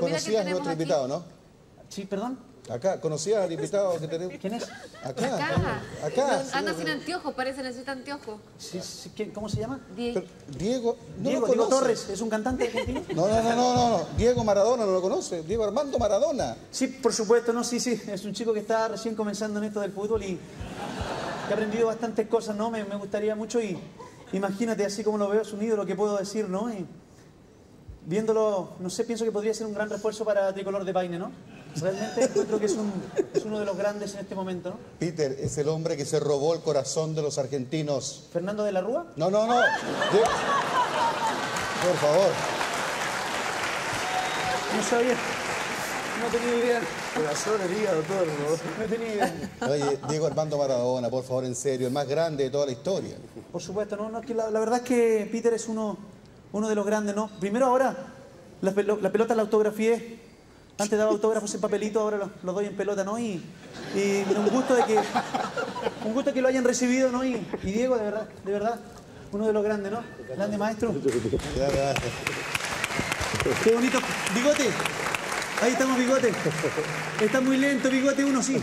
pero mira que Conocías a tenemos nuestro aquí. invitado, ¿no? Sí, perdón. Acá, ¿conocías al invitado que tenemos? ¿Quién es? Acá. Acá. Acá. No, anda sin anteojos, parece, necesita anteojos. Sí, sí, ¿quién- ¿Cómo se llama? Die- Pero Diego, no Diego, lo Diego. Torres, ¿es un cantante argentino? No, no, no, no, no, no. Diego Maradona no lo conoce. Diego Armando Maradona. Sí, por supuesto, no, sí, sí. Es un chico que está recién comenzando en esto del fútbol y que ha aprendido bastantes cosas, ¿no? Me, me gustaría mucho y imagínate, así como lo veo, es un ídolo que puedo decir, ¿no? Y viéndolo, no sé, pienso que podría ser un gran refuerzo para Tricolor de Paine, ¿no? Realmente creo que es, un- es uno de los grandes en este momento, ¿no? Peter es el hombre que se robó el corazón de los argentinos. Fernando de la Rúa. No, no, no. Por favor. No sabía. No tenía idea. Corazón, el hígado, todo. ¿no? No tenía idea. Oye, Diego Armando Maradona, por favor, en serio, el más grande de toda la historia. Por supuesto, no, no, que la, la verdad es que Peter es uno, uno de los grandes, ¿no? Primero ahora, la, la pelota la autografié. Antes daba autógrafos en papelito, ahora los los doy en pelota, ¿no? Y, y un gusto de que un gusto que lo hayan recibido, ¿no? Y, y Diego, de verdad, de verdad, uno de los grandes, ¿no? Grande maestro. Qué bonito. Bigote. Ahí estamos, bigote. Está muy lento, bigote uno, sí.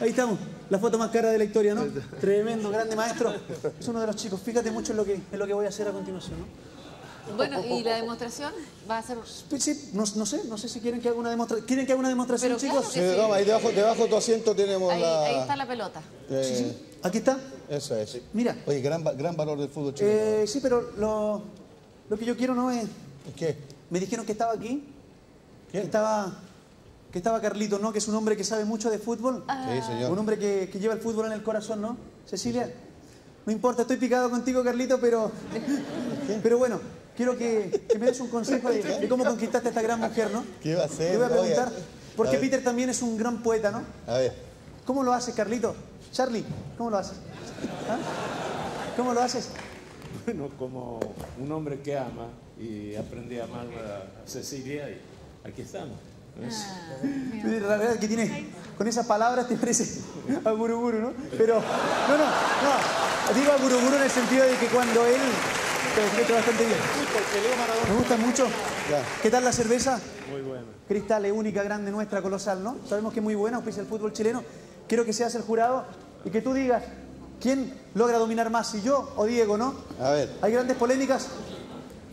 Ahí estamos. La foto más cara de la historia, ¿no? Tremendo, grande maestro. Es uno de los chicos. Fíjate mucho en lo que, en lo que voy a hacer a continuación, ¿no? Bueno, ¿y la demostración? Va a ser... Sí, no, no sé, no sé si quieren que haga una demostración. ¿Quieren que haga una demostración, Pero chicos? claro Sí, que sí. vamos, ahí debajo, debajo de tu asiento tenemos Ahí, la... ahí está la pelota. eh, Aquí está. Eso es. Mira. Oye, gran, gran valor del fútbol chileno. Eh, sí, pero lo, lo que yo quiero no es. ¿Qué? Me dijeron que estaba aquí. Que ¿Quién? estaba. Que estaba Carlitos, ¿no? Que es un hombre que sabe mucho de fútbol. Sí, señor. Un hombre que, que lleva el fútbol en el corazón, ¿no? Cecilia. No importa, estoy picado contigo, Carlito, pero. Pero bueno, quiero que, que me des un consejo de, de cómo conquistaste a esta gran mujer, ¿no? ¿Qué va a hacer? Te voy a preguntar. Oiga, Porque a. Peter también es un gran poeta, ¿no? A ver. ¿Cómo lo haces, Carlito? Charlie, ¿cómo lo haces? ¿Ah? ¿Cómo lo haces? Bueno, como un hombre que ama y aprendí a amar a Cecilia y aquí estamos. Es- La verdad es que tiene, con esas palabras te parece a Guruguru, ¿no? Pero, no, no, no. Digo a Guruguru en el sentido de que cuando él... Te hecho bastante bien. Me gusta mucho. ¿Qué tal la cerveza? Muy bueno. Cristal es única, grande, nuestra, colosal, ¿no? Sabemos que es muy buena, auspicia el fútbol chileno. Quiero que seas el jurado y que tú digas quién logra dominar más, si yo o Diego, ¿no? A ver. Hay grandes polémicas.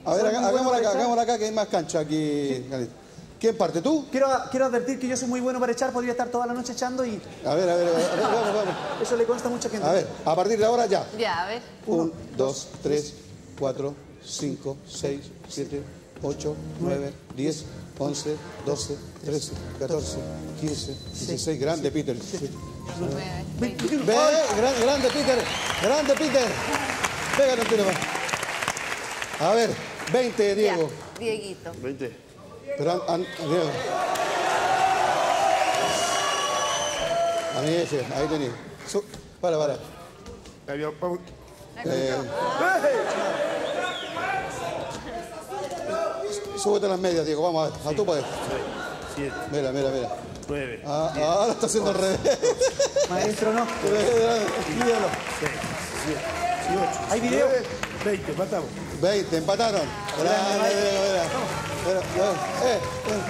A ver, acá- hagámosla acá, hagámosla acá, que hay más cancha aquí. Carlito. ¿Quién parte? ¿Tú? Quiero, quiero advertir que yo soy muy bueno para echar, podría estar toda la noche echando y A ver, a ver, a ver, a ver, vamos, vamos. eso le consta a mucha gente. A ver, a partir de ahora ya. Ya, a ver. Un, dos, tres, cuatro, cinco, seis, siete, ocho, nueve, diez, once, doce, trece, catorce, quince, dieciséis. Grande, Peter. Ve, gran- grande, Peter. Grande, Peter. Pégale un tiro más. A ver, 20, Diego. Ya, Dieguito. 20. Pero an- an- Diego. A mí ese, ahí tenés. Su- para, para. Eh, súbete las medias, Diego. Vamos a ver. A tu poder. 7, Mira, mira, mira. 9, Ah, ahora está haciendo al revés. Maestro, no. Míralo. 18. ¿Hay video? 20, matamos. 20, empataron. Grande, Diego, mira. Mira, mira. Eh, eh.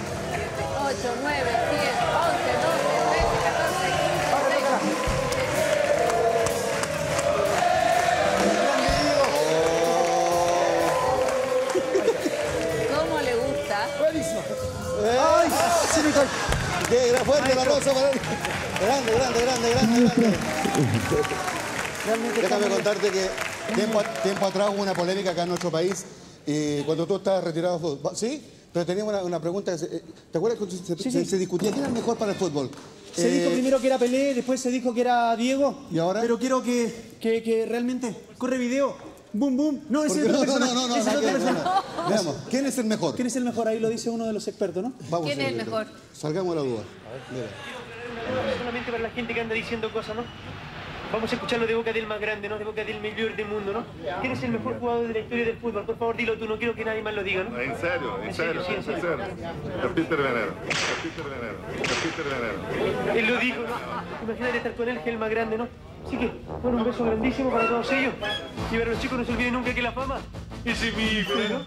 Qué gra- fuerte para él. Grande, grande, grande, grande, grande. Realmente Déjame contarte que tiempo, atrás hubo una polémica acá en nuestro país y cuando tú estabas retirado. ¿Sí? Pero teníamos una, una pregunta. eh, ¿Te acuerdas que se, Sí, se- sí. se discutía quién era mejor para el fútbol? Se Eh, dijo primero que era Pelé, después se dijo que era Diego. ¿Y ahora? Pero quiero que, que, que realmente corre video. Boom, boom. No, ese es no, otro no, no, no, Ese es nada otro que ver, persona. no, no. Veamos, ¿quién es el mejor? ¿Quién es el mejor? Ahí lo dice uno de los expertos, ¿no? Vamos ¿Quién es el mejor? Salgamos de la duda. Mira. solamente para la gente que anda diciendo cosas, ¿no? Vamos a escucharlo de boca del más grande, ¿no? De boca del mejor del mundo, ¿no? ¿Quién es el mejor jugador de la historia del fútbol? Por favor, dilo tú, no quiero que nadie más lo diga, ¿no? En serio, en serio, sí, en serio. Es Peter Venero, es Peter Venero, es Peter Venero. Él lo dijo, ¿no? Imagínate estar con él, que es el más grande, ¿no? Así que, bueno, un beso grandísimo para todos ellos. Y para los chicos no se olviden nunca que la fama es efímera, ¿no?